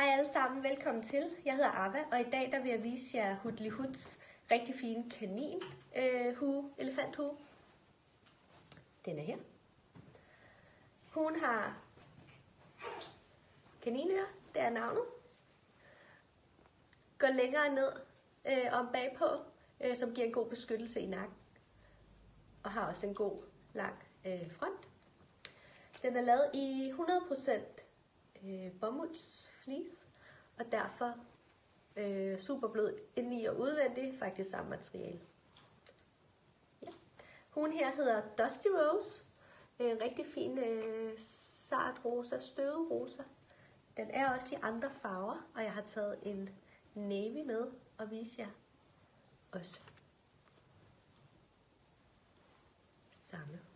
Hej alle sammen, velkommen til. Jeg hedder Ava, og i dag der vil jeg vise jer Hudli Huds rigtig fine kanin øh, hue, elefanthue. Den er her. Hun har kaninører, det er navnet. Går længere ned øh, om bagpå, øh, som giver en god beskyttelse i nakken. Og har også en god lang øh, front. Den er lavet i 100% øh, bomulds og derfor øh, super blød indeni og udvendig, faktisk samme materiale. Ja. Hun her hedder Dusty Rose, en rigtig fin øh, sart rosa, støvet rosa. Den er også i andre farver, og jeg har taget en navy med og vise jer også. Samme.